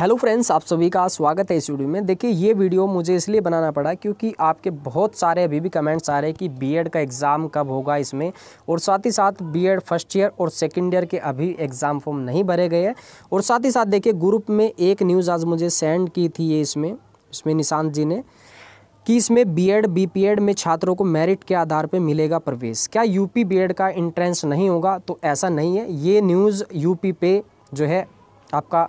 Hello friends आप सभी का स्वागत है इस वीडियो में। देखिए, ये वीडियो मुझे इसलिए बनाना पड़ा क्योंकि आपके बहुत सारे अभी भी कमेंट्स आ रहे हैं कि बीएड का एग्ज़ाम कब होगा इसमें और साथ ही साथ बीएड फ़र्स्ट ईयर और सेकंड ईयर के अभी एग्ज़ाम फॉर्म नहीं भरे गए हैं। और साथ ही साथ देखिए ग्रुप में एक न्यूज़ आज मुझे सेंड की थी ये इसमें इसमें निशांत जी ने, कि इसमें बीएड बीपीएड में छात्रों को मेरिट के आधार पर मिलेगा प्रवेश। क्या यूपी बीएड का इंट्रेंस नहीं होगा? तो ऐसा नहीं है। ये न्यूज़ यूपी पे जो है आपका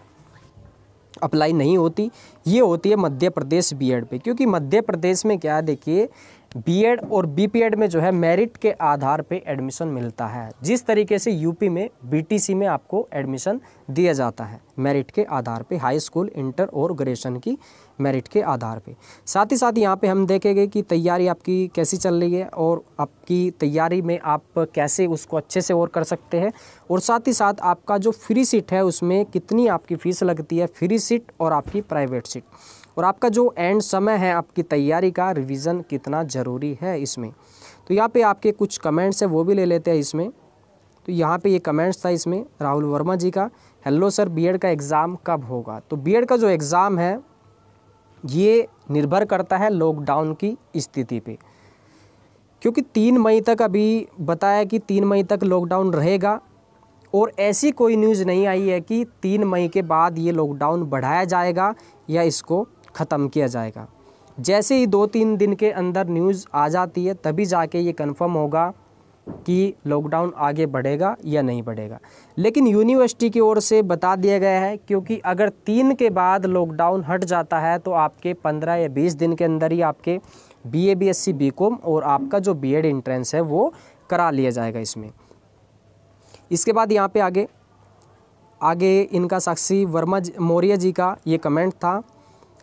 अप्लाई नहीं होती। ये होती है मध्य प्रदेश बीएड पे। क्योंकि मध्य प्रदेश में क्या है, देखिए बीएड और बीपीएड में जो है मेरिट के आधार पे एडमिशन मिलता है। जिस तरीके से यूपी में बीटीसी में आपको एडमिशन दिया जाता है मेरिट के आधार पे हाई स्कूल इंटर और ग्रेजुएशन की मेरिट के आधार पे। साथ ही साथ यहाँ पे हम देखेंगे कि तैयारी आपकी कैसी चल रही है और आपकी तैयारी में आप कैसे उसको अच्छे से और कर सकते हैं। और साथ ही साथ आपका जो फ्री सीट है, उसमें कितनी आपकी फ़ीस लगती है फ्री सीट और आपकी प्राइवेट सीट और आपका जो एंड समय है, आपकी तैयारी का रिवीजन कितना ज़रूरी है इसमें? तो यहाँ पे आपके कुछ कमेंट्स हैं, वो भी ले लेते हैं इसमें। तो यहाँ पे ये कमेंट्स था इसमें, राहुल वर्मा जी का हेलो सर बीएड का एग्ज़ाम कब होगा? तो बीएड का जो एग्ज़ाम है, ये निर्भर करता है लॉकडाउन की स्थिति पे। क्योंकि तीन मई तक अभी बताया कि तीन मई तक लॉकडाउन रहेगा और ऐसी कोई न्यूज़ नहीं आई है कि तीन मई के बाद ये लॉकडाउन बढ़ाया जाएगा या इसको ख़त्म किया जाएगा। जैसे ही दो तीन दिन के अंदर न्यूज़ आ जाती है, तभी जाके ये कंफर्म होगा कि लॉकडाउन आगे बढ़ेगा या नहीं बढ़ेगा। लेकिन यूनिवर्सिटी की ओर से बता दिया गया है, क्योंकि अगर तीन के बाद लॉकडाउन हट जाता है तो आपके पंद्रह या बीस दिन के अंदर ही आपके B A B S C B com और आपका जो बी एड इंट्रेंस है, वो करा लिया जाएगा इसमें। इसके बाद यहाँ पे आगे आगे इनका साक्षी वर्मा मौर्य जी का ये कमेंट था,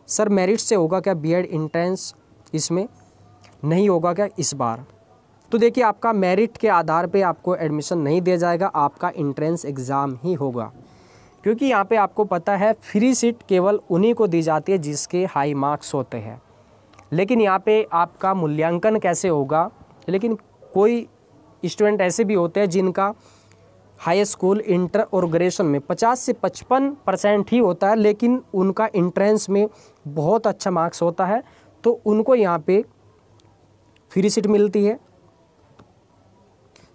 सर मेरिट से होगा क्या बीएड इंट्रेंस इसमें? नहीं होगा क्या इस बार? तो देखिए, आपका मेरिट के आधार पे आपको एडमिशन नहीं दिया जाएगा, आपका इंट्रेंस एग्ज़ाम ही होगा। क्योंकि यहाँ पे आपको पता है फ्री सीट केवल उन्हीं को दी जाती है जिसके हाई मार्क्स होते हैं। लेकिन यहाँ पे आपका मूल्यांकन कैसे होगा? लेकिन कोई स्टूडेंट ऐसे भी होते हैं जिनका हाई स्कूल इंटर और ग्रेजुएशन में 50 से 55 परसेंट ही होता है, लेकिन उनका इंट्रेंस में बहुत अच्छा मार्क्स होता है तो उनको यहाँ पे फ्री सीट मिलती है।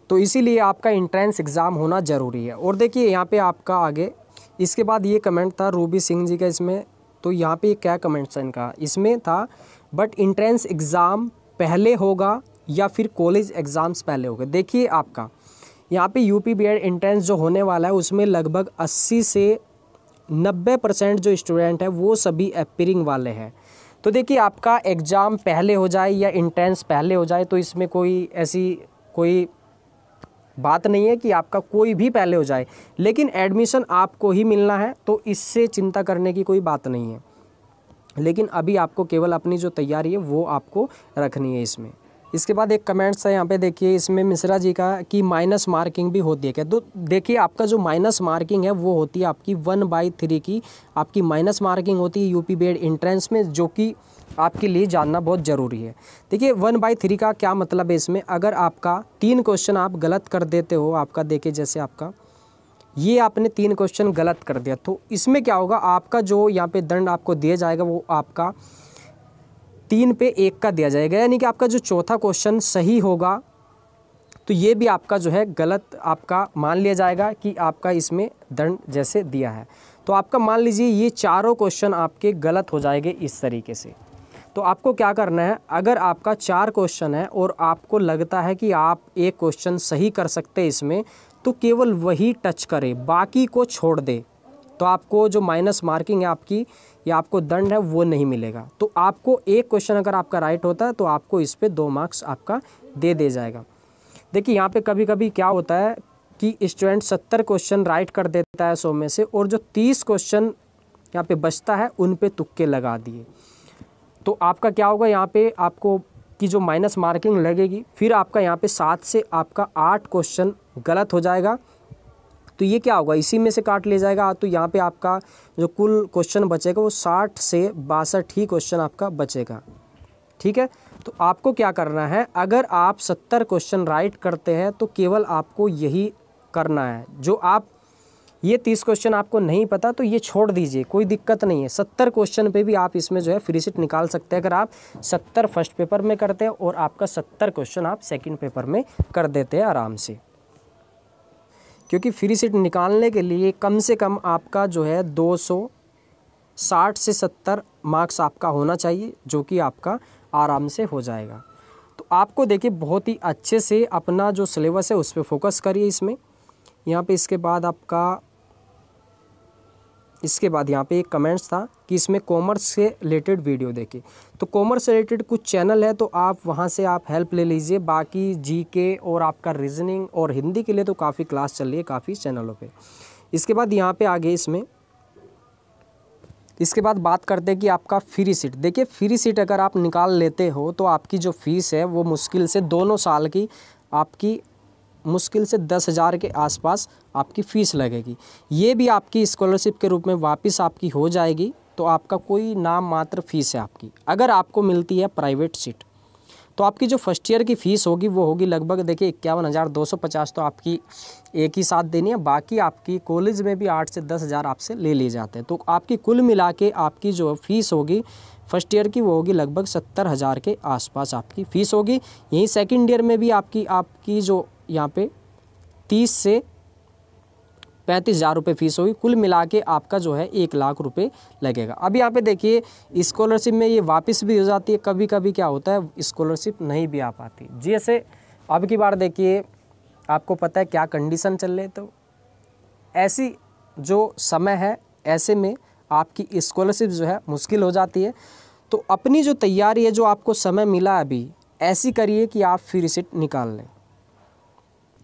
तो इसीलिए आपका इंट्रेंस एग्ज़ाम होना ज़रूरी है। और देखिए, यहाँ पे आपका आगे, इसके बाद ये कमेंट था रूबी सिंह जी का इसमें तो यहाँ पे क्या कमेंट था इनका? इसमें था बट इंट्रेंस एग्ज़ाम पहले होगा या फिर कॉलेज एग्ज़ाम्स पहले होगा? देखिए आपका यहाँ पे यूपी बी एड इंट्रेंस जो होने वाला है, उसमें लगभग 80 से 90 परसेंट जो स्टूडेंट है, वो सभी अपेयरिंग वाले हैं। तो देखिए, आपका एग्ज़ाम पहले हो जाए या इंट्रेंस पहले हो जाए तो इसमें कोई ऐसी कोई बात नहीं है कि आपका कोई भी पहले हो जाए। लेकिन एडमिशन आपको ही मिलना है तो इससे चिंता करने की कोई बात नहीं है। लेकिन अभी आपको केवल अपनी जो तैयारी है, वो आपको रखनी है इसमें। इसके बाद एक कमेंट्स है यहाँ पे, देखिए, इसमें मिश्रा जी का कि माइनस मार्किंग भी होती है क्या? तो देखिए, आपका जो माइनस मार्किंग है, वो होती है आपकी वन बाई थ्री की। आपकी माइनस मार्किंग होती है यूपी बेड इंट्रेंस में, जो कि आपके लिए जानना बहुत ज़रूरी है। देखिए वन बाई थ्री का क्या मतलब है इसमें? अगर आपका तीन क्वेश्चन आप गलत कर देते हो, आपका, देखिए, जैसे आपका, ये आपने तीन क्वेश्चन गलत कर दिया तो इसमें क्या होगा? आपका जो यहाँ पे दंड आपको दिया जाएगा, वो आपका तीन पे एक का दिया जाएगा, यानी कि आपका जो चौथा क्वेश्चन सही होगा तो ये भी आपका जो है गलत आपका मान लिया जाएगा कि आपका इसमें दंड जैसे दिया है। तो आपका मान लीजिए ये चारों क्वेश्चन आपके गलत हो जाएँगे इस तरीके से। तो आपको क्या करना है, अगर आपका चार क्वेश्चन है और आपको लगता है कि आप एक क्वेश्चन सही कर सकते हैं इसमें तो केवल वही टच करें, बाकी को छोड़ दे। तो आपको जो माइनस मार्किंग है आपकी, या आपको दंड है, वो नहीं मिलेगा। तो आपको एक क्वेश्चन अगर आपका राइट होता है तो आपको इस पर दो मार्क्स आपका दे दे जाएगा। देखिए, यहाँ पे कभी कभी क्या होता है कि स्टूडेंट सत्तर क्वेश्चन राइट कर देता है सौ में से, और जो तीस क्वेश्चन यहाँ पे बचता है, उन पे तुक्के लगा दिए। तो आपका क्या होगा, यहाँ पे आपको की जो माइनस मार्किंग लगेगी, फिर आपका यहाँ पे सात से आपका आठ क्वेश्चन गलत हो जाएगा। तो ये क्या होगा? इसी में से काट लिया जाएगा। तो यहाँ पे आपका जो कुल क्वेश्चन बचेगा वो साठ से बासठ ही क्वेश्चन आपका बचेगा। ठीक है? तो आपको क्या करना है? अगर आप सत्तर क्वेश्चन राइट करते हैं तो केवल आपको यही करना है। जो आप, ये तीस क्वेश्चन आपको नहीं पता तो ये छोड़ दीजिए। कोई दिक्कत नहीं है। सत्तर क्वेश्चन पे भी आप इसमें जो है फ्री सीट निकाल सकते हैं। अगर आप सत्तर फ़र्स्ट पेपर में करते हैं और आपका सत्तर क्वेश्चन आप सेकंड पेपर में कर देते हैं आराम से। क्योंकि फ्री सीट निकालने के लिए कम से कम आपका जो है दो सौ साठ से सत्तर मार्क्स आपका होना चाहिए, जो कि आपका आराम से हो जाएगा। तो आपको देखिए, बहुत ही अच्छे से अपना जो सिलेबस है, उस पर फोकस करिए इसमें। यहाँ पे इसके बाद आपका इसके बाद यहाँ पे एक कमेंट्स था कि इसमें कॉमर्स से रिलेटेड वीडियो देखे। तो कॉमर्स से रिलेटेड कुछ चैनल है तो आप वहाँ से आप हेल्प ले लीजिए। बाकी जीके और आपका रीजनिंग और हिंदी के लिए तो काफ़ी क्लास चल रही है काफ़ी चैनलों पे। इसके बाद यहाँ पे आगे इसमें, इसके बाद बात करते हैं कि आपका फ्री सीट देखिए फ्री सीट अगर आप निकाल लेते हो तो आपकी जो फ़ीस है वो मुश्किल से दोनों साल की आपकी मुश्किल से दस हज़ार के आसपास आपकी फ़ीस लगेगी। ये भी आपकी स्कॉलरशिप के रूप में वापस आपकी हो जाएगी तो आपका कोई नाम मात्र फ़ीस है आपकी, अगर आपको मिलती है प्राइवेट सीट। तो आपकी जो फ़र्स्ट ईयर की फ़ीस होगी, वो होगी लगभग देखिए इक्यावन हज़ार दो सौ पचास तो आपकी एक ही साथ देनी है, बाकी आपकी कॉलेज में भी आठ से दस हज़ार आपसे ले लिए जाते हैं। तो आपकी कुल मिला के आपकी जो फ़ीस होगी, फ़र्स्ट ईयर की वो होगी लगभग सत्तर हज़ार के आसपास आपकी फ़ीस होगी। यहीं सेकेंड ईयर में भी आपकी आपकी जो यहाँ पे तीस से पैंतीस हज़ार रुपये फ़ीस होगी। कुल मिला के आपका जो है एक लाख रुपए लगेगा। अब यहाँ पे देखिए स्कॉलरशिप में ये वापस भी हो जाती है। कभी कभी क्या होता है स्कॉलरशिप नहीं भी आ पाती। जैसे अब की बार देखिए, आपको पता है क्या कंडीशन चल रहे तो ऐसी जो समय है, ऐसे में आपकी स्कॉलरशिप जो है मुश्किल हो जाती है। तो अपनी जो तैयारी है, जो आपको समय मिला अभी, ऐसी करिए कि आप फिर सीट निकाल लें।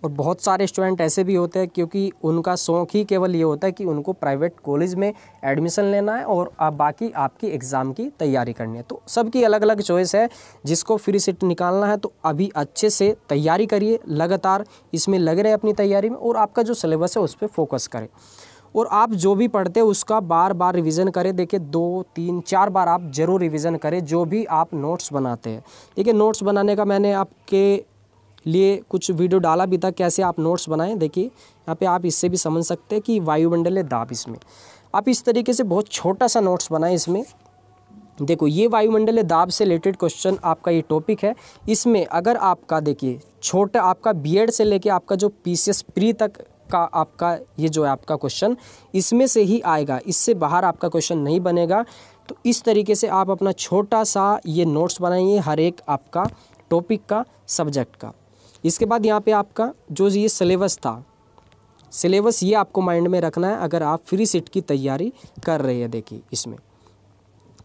और बहुत सारे स्टूडेंट ऐसे भी होते हैं क्योंकि उनका शौक़ ही केवल ये होता है कि उनको प्राइवेट कॉलेज में एडमिशन लेना है और आप बाकी आपकी एग्ज़ाम की तैयारी करनी है। तो सबकी अलग अलग चॉइस है, जिसको फ्री सीट निकालना है तो अभी अच्छे से तैयारी करिए, लगातार इसमें लग रहे अपनी तैयारी में और आपका जो सिलेबस है उस पर फोकस करें। और आप जो भी पढ़ते हैं, उसका बार बार रिवीजन करें। देखिए, दो, तीन, चार बार आप ज़रूर रिवीजन करें, जो भी आप नोट्स बनाते हैं। देखिए, नोट्स बनाने का मैंने आपके लिए कुछ वीडियो डाला भी था, कैसे आप नोट्स बनाएँ। देखिए, यहाँ पे आप इससे भी समझ सकते हैं कि वायुमंडलीय दाब इसमें। आप इस तरीके से बहुत छोटा सा नोट्स बनाएँ इसमें। देखो, ये वायुमंडलीय दाब से रिलेटेड क्वेश्चन आपका ये टॉपिक है। इसमें अगर आपका, देखिए, छोटा आपका बीएड से लेके आपका जो पीसीएस प्री तक का आपका, ये जो है आपका क्वेश्चन इसमें से ही आएगा। इससे बाहर आपका क्वेश्चन नहीं बनेगा। तो इस तरीके से आप अपना छोटा सा ये नोट्स बनाइए, हर एक आपका टॉपिक का सब्जेक्ट का। इसके बाद यहाँ पे आपका जो ये सिलेबस था सिलेबस ये आपको माइंड में रखना है अगर आप फ्री सीट की तैयारी कर रहे हैं, देखिए इसमें।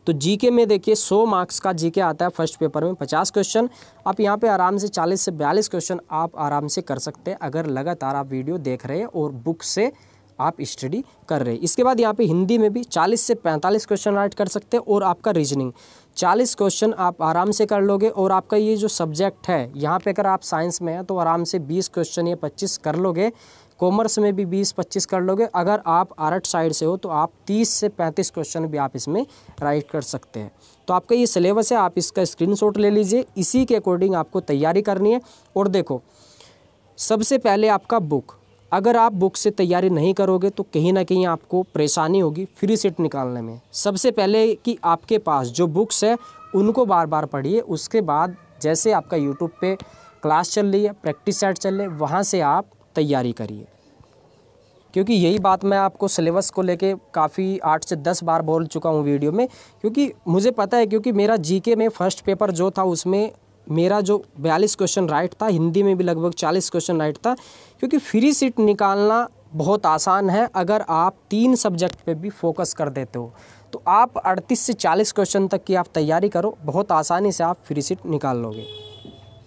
तो जीके में देखिए 100 मार्क्स का जीके आता है फ़र्स्ट पेपर में 50 क्वेश्चन आप यहाँ पे आराम से 40 से 42 क्वेश्चन आप आराम से कर सकते हैं अगर लगातार आप वीडियो देख रहे हैं और बुक से आप स्टडी कर रहे हैं। इसके बाद यहाँ पे हिंदी में भी 40 से 45 क्वेश्चन राइट कर सकते हैं और आपका रीजनिंग 40 क्वेश्चन आप आराम से कर लोगे और आपका ये जो सब्जेक्ट है, यहाँ पे अगर आप साइंस में हैं तो आराम से 20 क्वेश्चन या 25 कर लोगे, कॉमर्स में भी 20-25 कर लोगे। अगर आप आर्ट साइड से हो तो आप 30 से 35 क्वेश्चन भी आप इसमें राइट कर सकते हैं। तो आपका ये सिलेबस है, आप इसका स्क्रीनशॉट ले लीजिए, इसी के अकॉर्डिंग आपको तैयारी करनी है। और देखो, सबसे पहले आपका बुक अगर आप बुक से तैयारी नहीं करोगे तो कहीं ना कहीं आपको परेशानी होगी, फ्री सीट निकालने में। सबसे पहले कि आपके पास जो बुक्स है, उनको बार बार पढ़िए। उसके बाद जैसे आपका यूट्यूब पे क्लास चल रही है, प्रैक्टिस सेट चल रही है, वहाँ से आप तैयारी करिए। क्योंकि यही बात मैं आपको सिलेबस को लेके काफ़ी आठ से दस बार बोल चुका हूँ वीडियो में, क्योंकि मुझे पता है क्योंकि मेरा जीके में फ़र्स्ट पेपर जो था, उसमें मेरा जो बयालीस क्वेश्चन राइट था, हिंदी में भी लगभग चालीस क्वेश्चन राइट था क्योंकि फ्री सीट निकालना बहुत आसान है, अगर आप तीन सब्जेक्ट पे भी फोकस कर देते हो। तो आप अड़तीस से चालीस क्वेश्चन तक की आप तैयारी करो, बहुत आसानी से आप फ्री सीट निकाल लोगे।